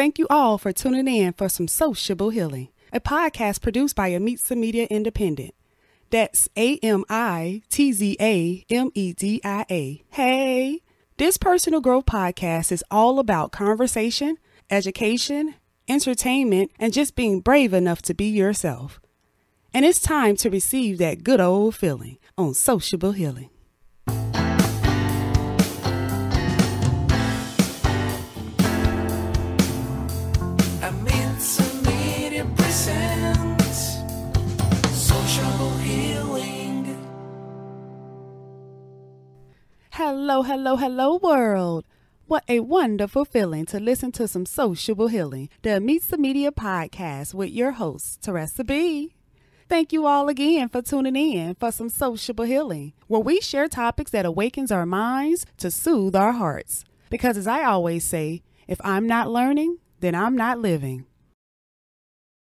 Thank you all for tuning in for some Sociable Healing, a podcast produced by Amitza Media Independent. That's A M I T Z A M E D I A. Hey! This personal growth podcast is all about conversation, education, entertainment, and just being brave enough to be yourself. And it's time to receive that good old feeling on Sociable Healing. Hello, hello, hello, world. What a wonderful feeling to listen to some sociable healing, the Amitza Media podcast with your host, Teresa B. Thank you all again for tuning in for some sociable healing, where we share topics that awakens our minds to soothe our hearts. Because as I always say, if I'm not learning, then I'm not living.